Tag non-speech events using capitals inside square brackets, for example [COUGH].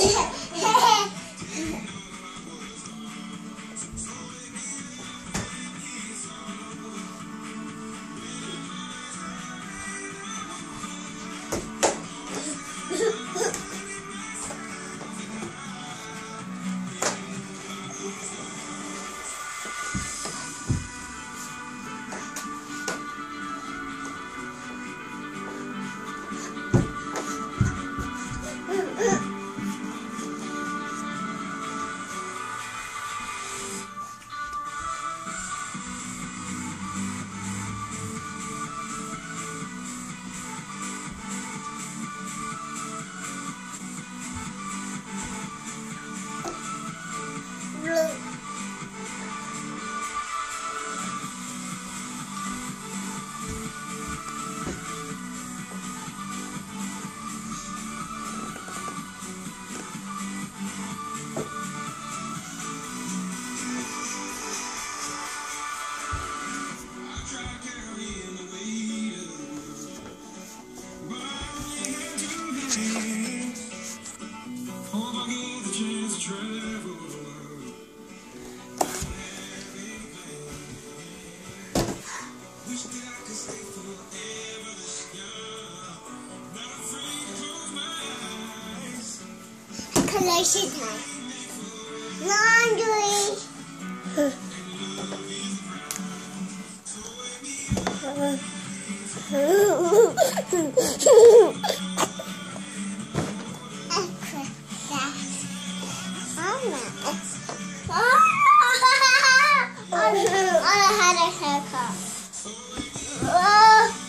Yeah. Population time. Laundry. [LAUGHS] Oh, [LAUGHS] oh, [LAUGHS] oh, I had a haircut. Oh.